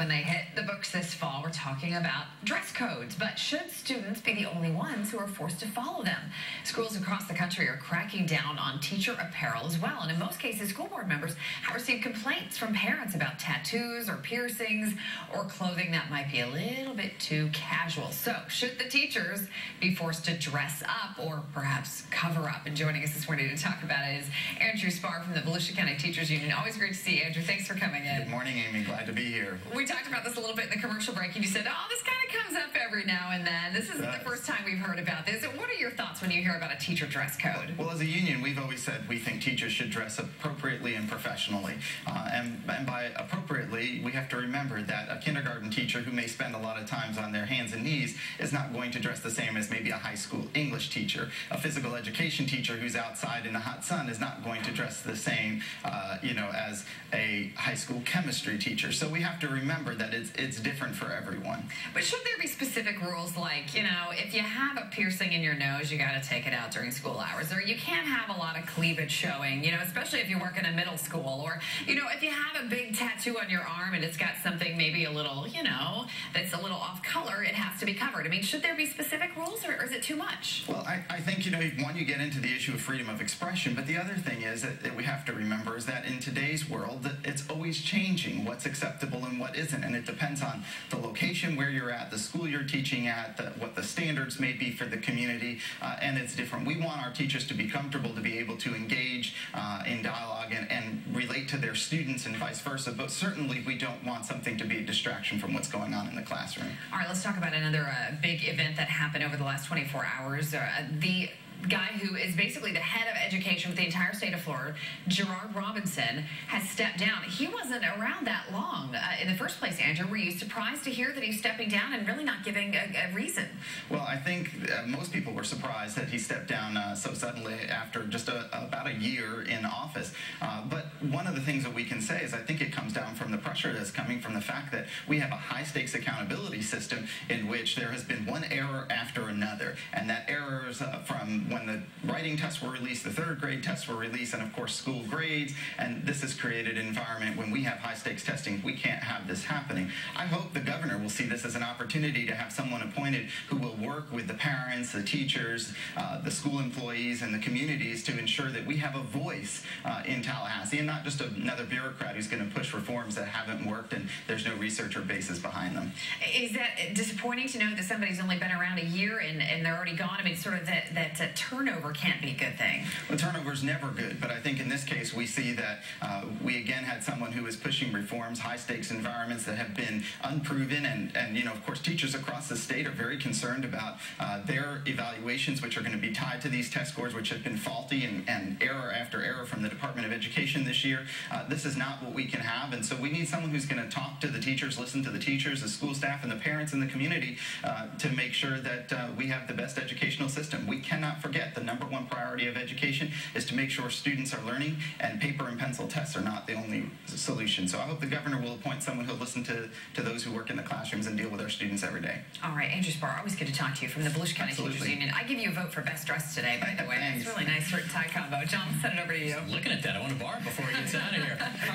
when they hit the books this fall. We're talking about dress codes, but should students be the only ones who are forced to follow them? Schools across the country are cracking down on teacher apparel as well, and in most cases, school board members have received complaints from parents about tattoos or piercings or clothing that might be a little bit too casual. So, should the teachers be forced to dress up or perhaps cover up? And joining us this morning to talk about it is Andrew Spar from the Volusia County Teachers Union. Always great to see Andrew. Thanks for coming in. Good morning, Amy. Glad to be here. We talked about this a little bit in the commercial break, and you said, oh, this kind of comes up every now and then. This isn't the first time we've heard about this. What are your thoughts when you hear about a teacher dress code? Well, as a union, we've always said we think teachers should dress appropriately and professionally. Uh, and, and by we have to remember that a kindergarten teacher who may spend a lot of times on their hands and knees is not going to dress the same as maybe a high school English teacher. A physical education teacher who's outside in the hot sun is not going to dress the same, uh, you know, as a high school chemistry teacher. So we have to remember that it's it's different for everyone. But should there be specific rules like, you know, if you have a piercing in your nose, you got to take it out during school hours, or you can't have a lot of cleavage showing, you know, especially if you work in a middle school, or you know, if you have a big tattoo on your arm and it's got something maybe a little, you know, that's a little off color, it has to be covered. I mean, should there be specific rules, or, or is it too much? Well, I, I think you know, one, you get into the issue of freedom of expression, but the other thing is that, that we have to remember is that in today's world, that it's always changing what's acceptable and what isn't, and it depends on the location where you're at, the school you're teaching at, the, what the standards may be for the community, uh, and it's different. We want our teachers to be comfortable to be able to engage uh, in dialogue and, and to their students and vice versa, but certainly we don't want something to be a distraction from what's going on in the classroom. All right, let's talk about another uh, big event that happened over the last 24 hours. Uh, the guy who is basically the head of education for the entire state of Florida, Gerard Robinson, has stepped down. He wasn't around that long uh, in the first place, Andrew. Were you surprised to hear that he's stepping down and really not giving a, a reason? Well, I think uh, most people were surprised that he stepped down uh, so suddenly after just a, about a year in office. Uh, but one of the things that we can say is I think it comes down from the pressure that's coming from the fact that we have a high stakes accountability system in which there has been one error after another. And that uh, from when the writing tests were released, the third grade tests were released, and of course school grades. And this has created an environment when we have high stakes testing, we can't have this happening. I hope the governor will see this as an opportunity to have someone appointed who will work with the parents, the teachers, uh, the school employees, and the communities to ensure that we have a voice uh, in Tallahassee and not just another bureaucrat who's going to push reforms that haven't worked and there's no research or basis behind them. Is that disappointing to know that somebody's only been around a year and, and they're already gone? I mean, sort of that, that turnover can't be a good thing. Well, turnover is never good, but I think in this case we see that uh, we again had someone who is pushing reforms, high stakes environments that have been unproven, and, and you know, of course, teachers across the state are very concerned about uh, their evaluations, which are going to be tied to these test scores, which have been faulty and, and error after error from the Department of Education this year. Uh, this is not what we can have, and so we need someone who's going to talk to the teachers, listen to the teachers, the school staff, and the parents in the community uh, to make sure that uh, we have the best educational system. We cannot forget the number one priority of education is to make sure students are learning, and paper and pencil tests are not the only solution. So I hope the governor will appoint someone who'll listen to, to those who work in the classrooms and deal with our students every day. All right, Andrew Spar, always good to talk to you from the Volusia County Absolutely. Teachers Union. I give you a vote for best dressed today, by the way. It's really nice shirt tie combo. John, send it over to you. Looking at that, I want to borrow it before he gets out of here.